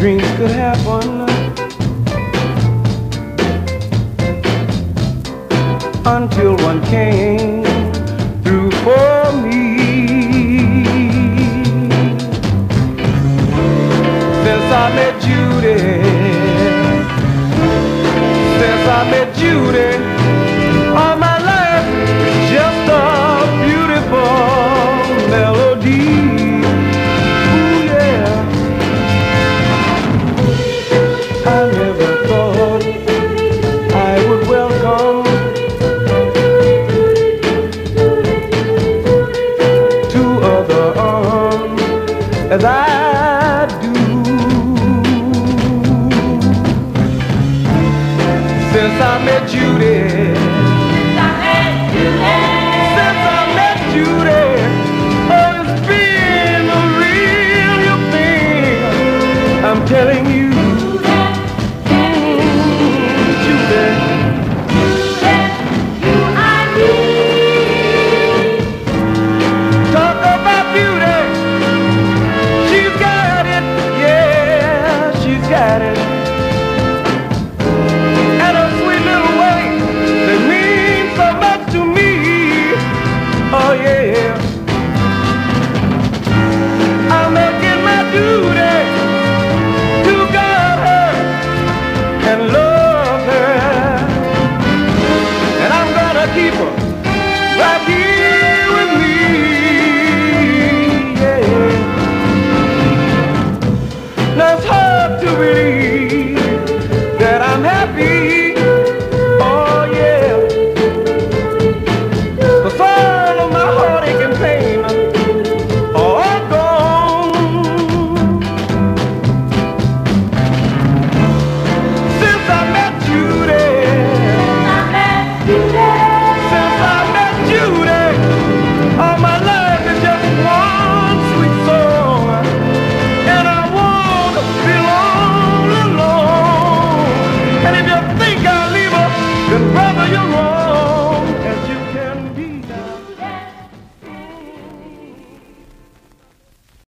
dreams could happen until one came through for me. Since I met Judy, since I met Judy. I do. Since I met Judy, since I met Judy, oh, it's been a real thing. I'm telling you, and Can it